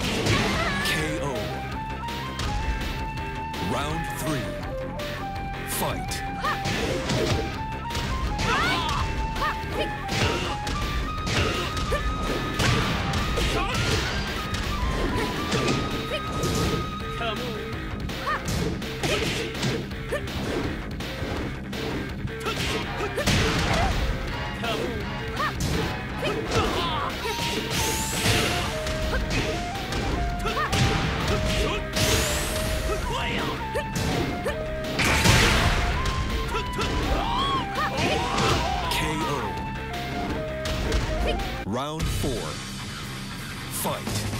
KO. Round three. Fight. KO. Round four. Fight.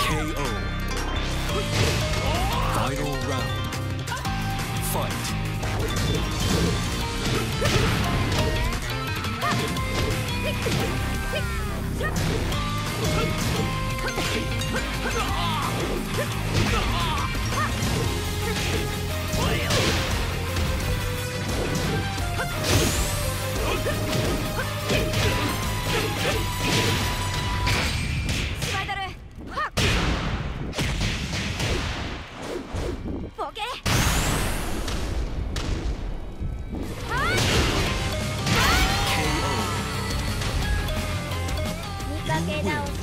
KO. Final round. Fight. けはい。はい。